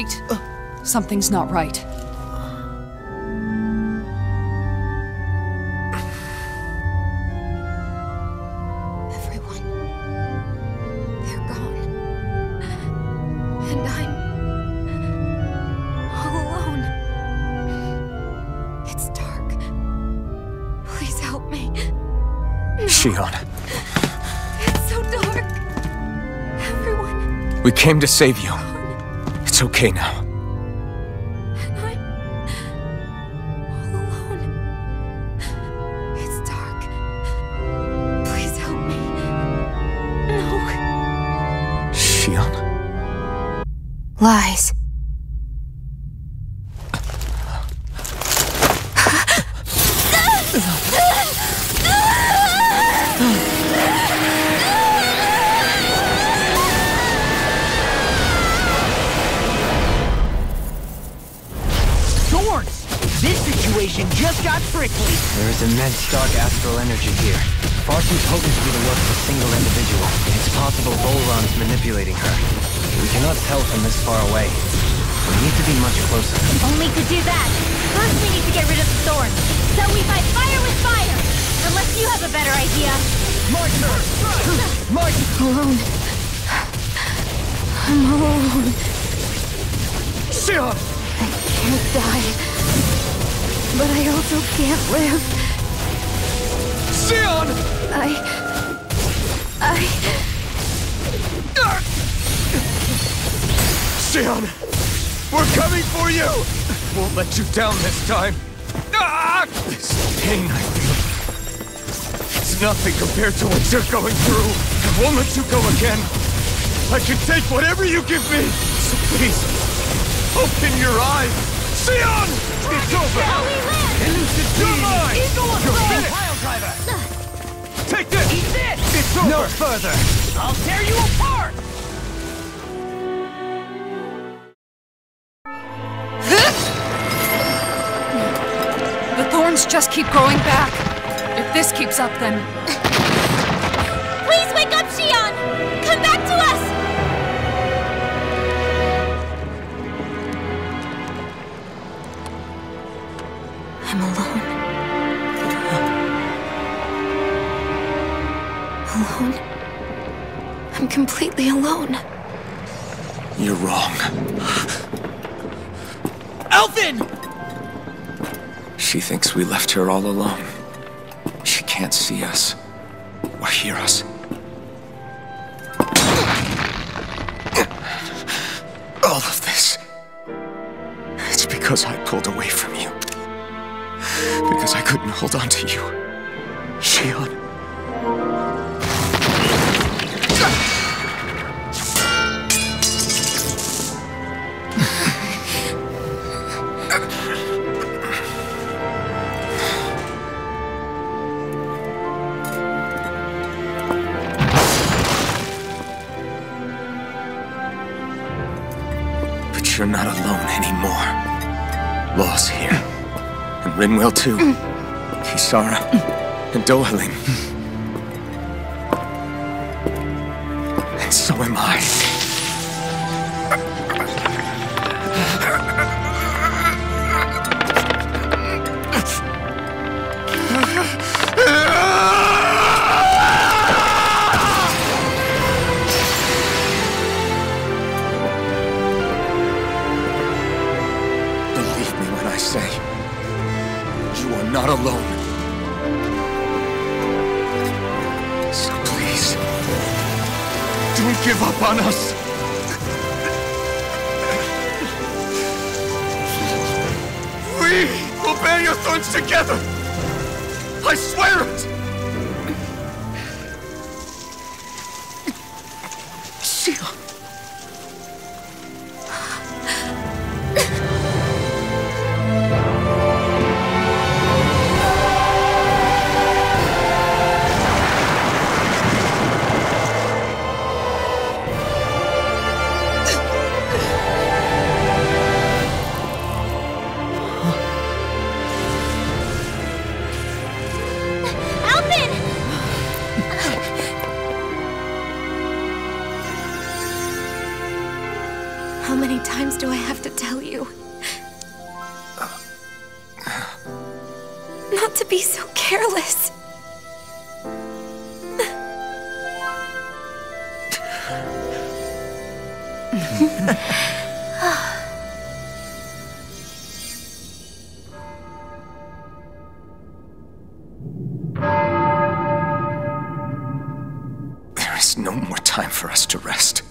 Wait! Something's not right. Everyone. They're gone. And I'm. alone. It's dark. Please help me. Shionne, It's so dark. Everyone. we came to save you. It's okay now. And There is immense dark astral energy here. Far too potent to be the work of a single individual. It's possible Vholran's manipulating her. We cannot tell from this far away. We need to be much closer. Only to do that, first we need to get rid of the thorns. So we fight fire with fire! Unless you have a better idea. My turn! My Alone. I'm all alone. Shionne! I can't die. But I also can't live. Shionne! I. I. Shionne! We're coming for you! Won't let you down this time. Ah! This pain I feel. It's nothing compared to what you're going through. I won't let you go again. I can take whatever you give me. So please, open your eyes. Shionne! This! It's over! No further! I'll tear you apart! The thorns just keep growing back. If this keeps up, then completely alone. You're wrong. Alphen! She thinks we left her all alone. She can't see us or hear us. All of this. It's because I pulled away from you. Because I couldn't hold on to you. Shionne. Law's here. And Rinwell too. Mm. Kisara. And Dohalim. And so am I. say, you are not alone. So please, don't give up on us. We will bear your thorns together. I swear it. There is no more time for us to rest.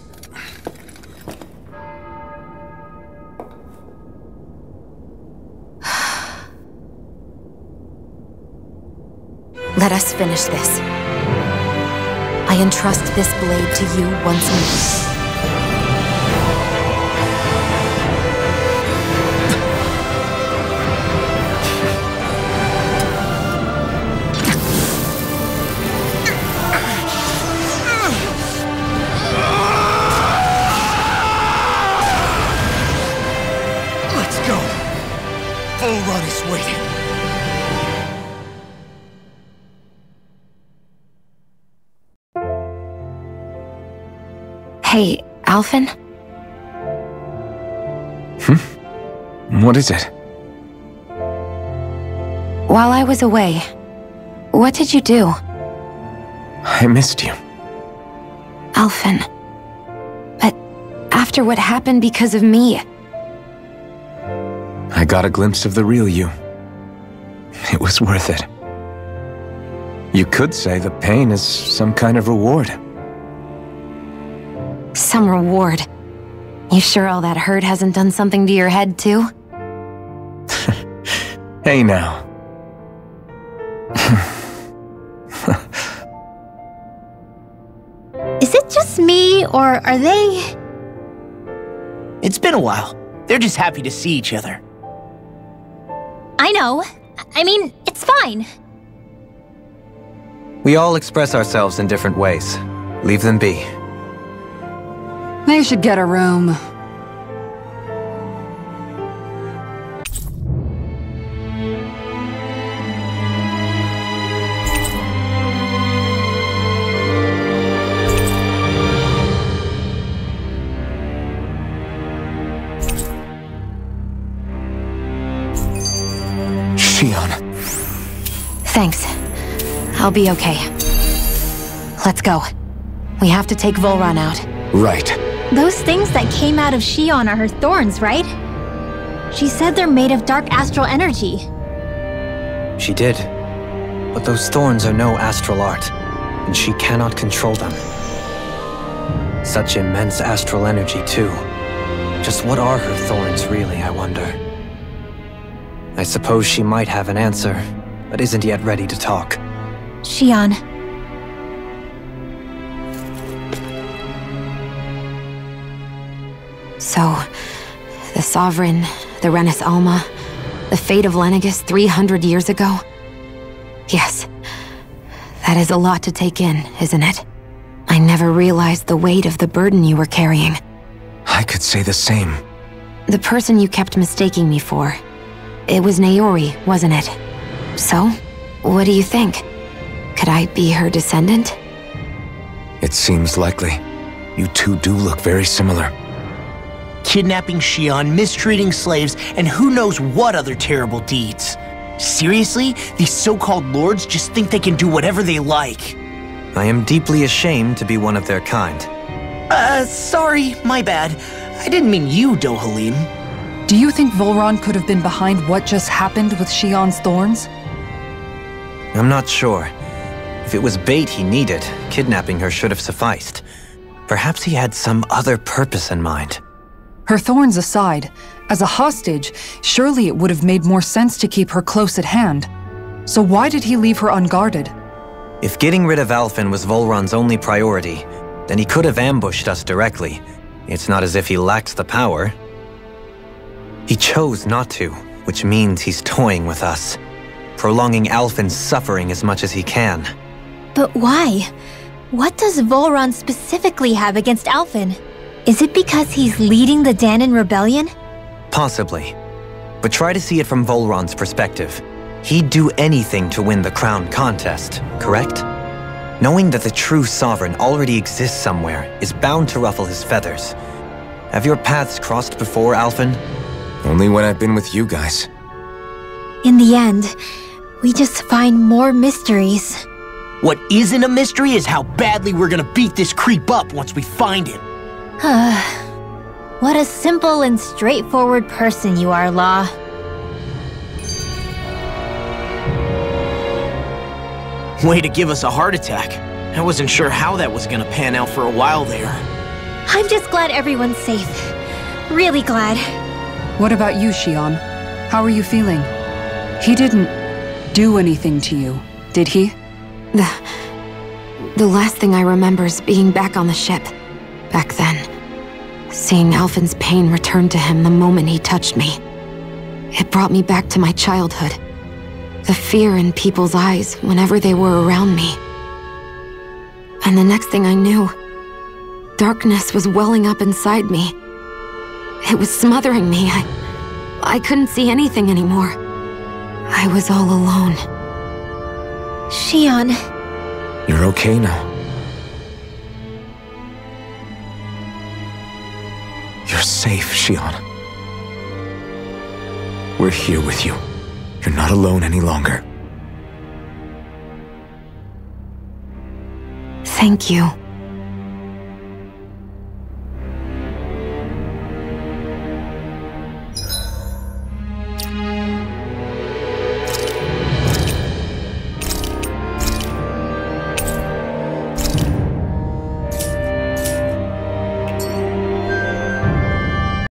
Let us finish this. I entrust this blade to you once more. Hey, Alphen? Hmm? What is it? While I was away, what did you do? I missed you. Alphen. But after what happened because of me, I got a glimpse of the real you. It was worth it. You could say the pain is some kind of reward. Some reward. You sure all that hurt hasn't done something to your head, too? Hey now. Is it just me, or are they... It's been a while. They're just happy to see each other. I know. I mean, it's fine. We all express ourselves in different ways. Leave them be. They should get a room. Shionne. Thanks. I'll be okay. Let's go. We have to take Vholran out. Right. Those things that came out of Shionne are her thorns, right? She said they're made of dark astral energy. She did. But those thorns are no astral art, and she cannot control them. Such immense astral energy, too. Just what are her thorns, really, I wonder? I suppose she might have an answer, but isn't yet ready to talk. Shionne. So, the Sovereign, the Renis Alma, the fate of Lenegis 300 years ago? Yes. That is a lot to take in, isn't it? I never realized the weight of the burden you were carrying. I could say the same. The person you kept mistaking me for. It was Naori, wasn't it? So, what do you think? Could I be her descendant? It seems likely. You two do look very similar. Kidnapping Shionne, mistreating slaves, and who knows what other terrible deeds. Seriously? These so-called lords just think they can do whatever they like. I am deeply ashamed to be one of their kind. Uh, sorry, my bad. I didn't mean you, Dohalim. Do you think Vholran could have been behind what just happened with Shionne's thorns? I'm not sure. If it was bait he needed, kidnapping her should have sufficed. Perhaps he had some other purpose in mind. Her thorns aside, as a hostage, surely it would have made more sense to keep her close at hand. So why did he leave her unguarded? If getting rid of Alphen was Vholran's only priority, then he could have ambushed us directly. It's not as if he lacked the power. He chose not to, which means he's toying with us, prolonging Alphen's suffering as much as he can. But why? What does Vholran specifically have against Alphen? Is it because he's leading the Dahnan rebellion? Possibly. But try to see it from Vholran's perspective. He'd do anything to win the crown contest, correct? Knowing that the true sovereign already exists somewhere is bound to ruffle his feathers. Have your paths crossed before, Alphen? Only when I've been with you guys. In the end, we just find more mysteries. What isn't a mystery is how badly we're gonna beat this creep up once we find him. what a simple and straightforward person you are, Law. Way to give us a heart attack. I wasn't sure how that was gonna pan out for a while there. I'm just glad everyone's safe. Really glad. What about you, Shionne? How are you feeling? He didn't do anything to you, did he? The... The last thing I remember is being back on the ship. Back then. Seeing Alphen's pain return to him the moment he touched me. It brought me back to my childhood. The fear in people's eyes whenever they were around me. And the next thing I knew, darkness was welling up inside me. It was smothering me. I, I couldn't see anything anymore. I was all alone. Shionne, You're okay now. Safe, Shionne. We're here with you. You're not alone any longer. Thank you.